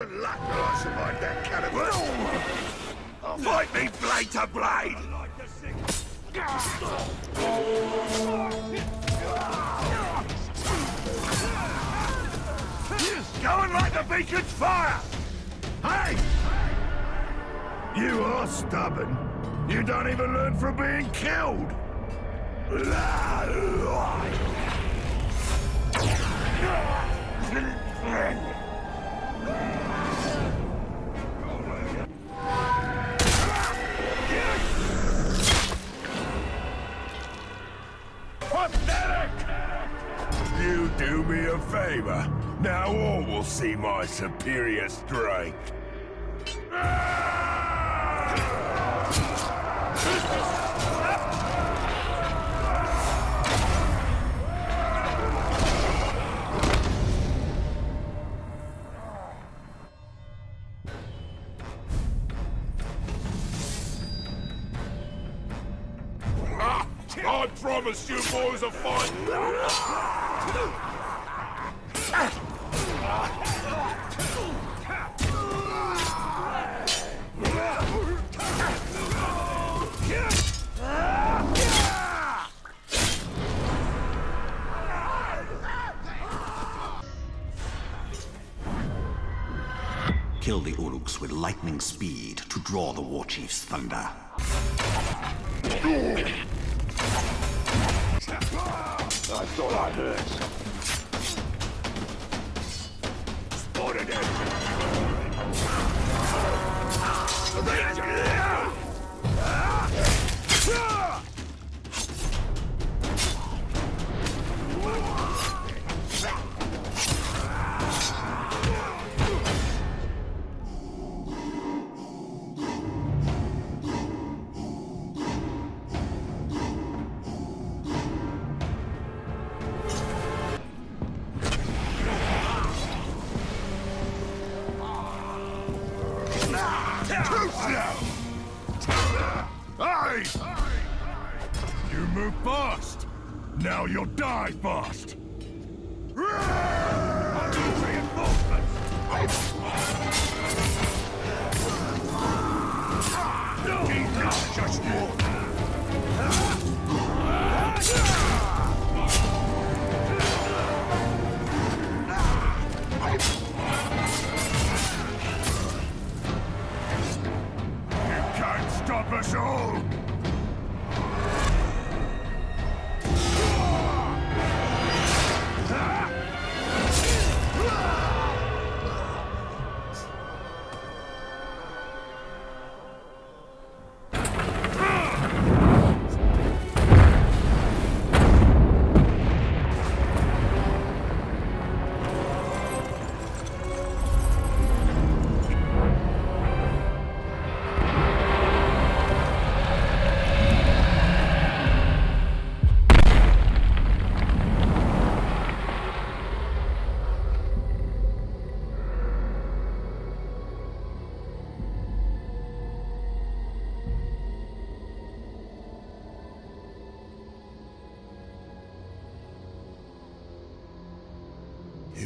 luck will I survive that cannibal. Fight me blade to blade! Go and light the beacon's fire! Hey! You are stubborn. You don't even learn from being killed. You do me a favor. Now all will see my superior strength. Ah! I promise you boys a fight! Kill the Uruks with lightning speed to draw the war chief's thunder. Thought I Spotted it! Too slow! Hey! You move fast! Now you'll die fast! He's not just walking!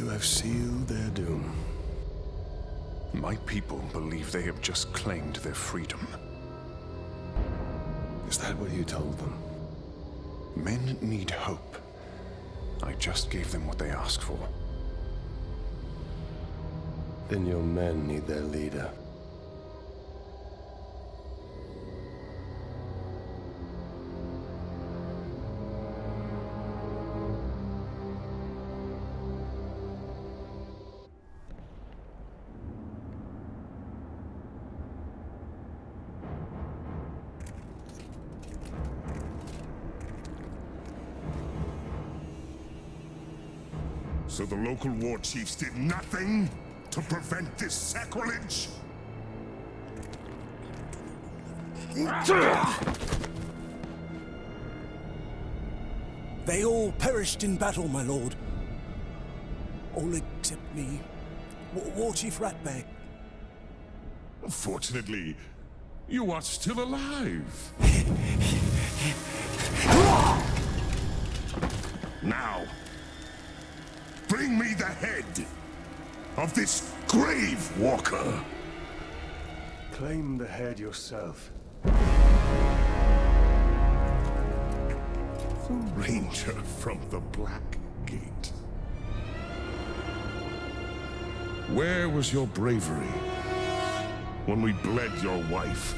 You have sealed their doom. My people believe they have just claimed their freedom. Is that what you told them? Men need hope. I just gave them what they asked for. Then your men need their leader. So the local war chiefs did nothing to prevent this sacrilege? They all perished in battle, my lord. All except me. War, war Chief Ratbag. Fortunately, you are still alive. now, bring me the head of this grave, Walker! Claim the head yourself. The Ranger from the Black Gate. Where was your bravery when we bled your wife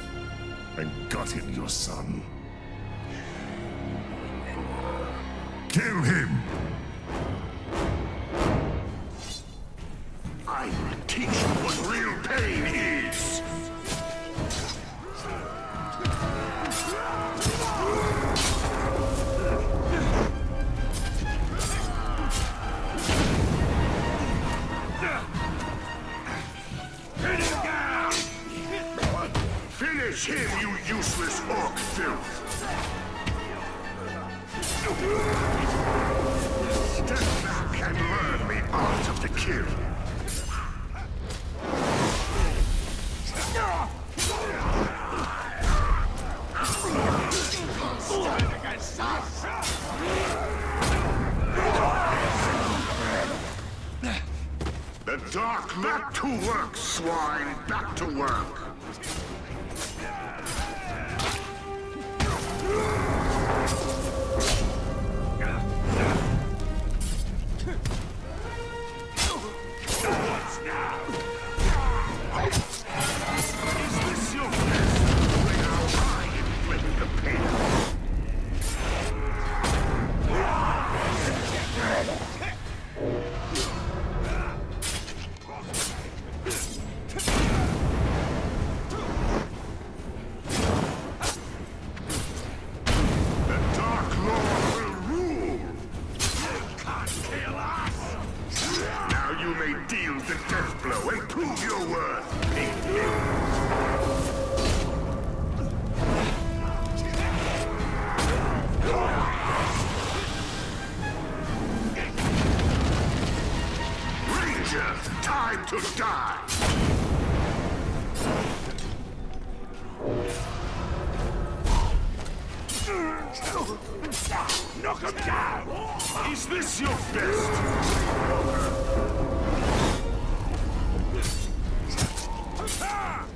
and gutted your son? Kill him! I will teach you what real pain is! Finish him, you useless orc filth! Step back and learn the art of the kill. The dark, back to work, swine! Back to work! Is this your best?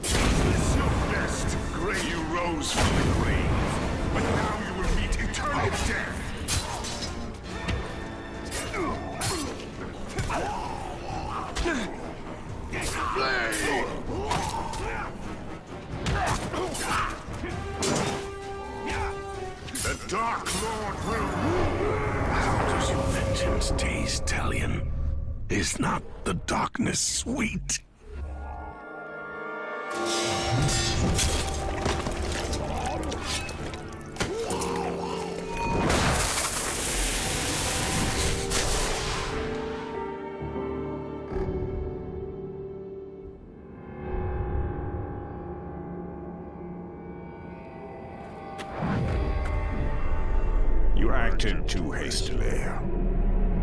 Is this your best? Gray, you rose from the grave, but now you will meet eternal death! The Dark Lord will your taste, Talion? Is not the darkness sweet? You acted too hastily.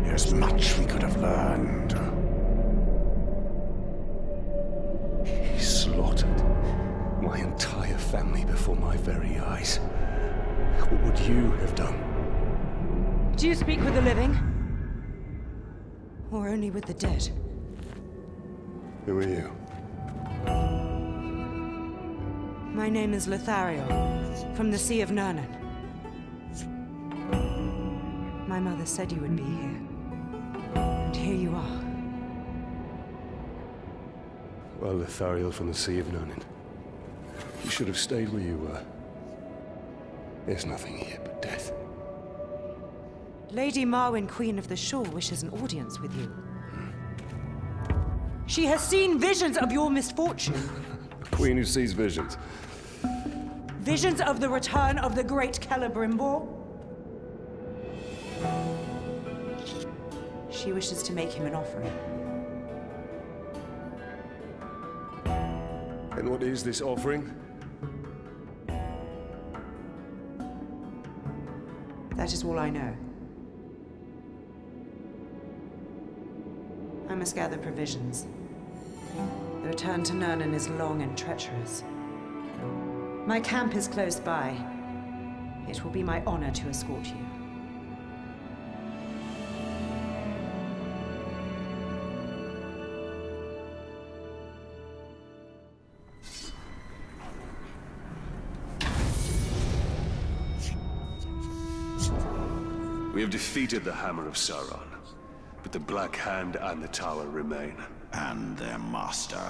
There's much we could have learned. He slaughtered my entire family before my very eyes. What would you have done? Do you speak with the living? Or only with the dead? Who are you? My name is Lithariel, from the Sea of Nurnen. My mother said you would be here. Here you are. Well, Lithariel from the Sea of Nurnen. You should have stayed where you were. There's nothing here but death. Lady Marwen, Queen of the Shore, wishes an audience with you. She has seen visions of your misfortune. A queen who sees visions. Visions of the return of the great Celebrimbor. She wishes to make him an offering. And what is this offering? That is all I know. I must gather provisions. The return to Nurnen is long and treacherous. My camp is close by. It will be my honor to escort you. We have defeated the Hammer of Sauron, but the Black Hand and the Tower remain. And their master.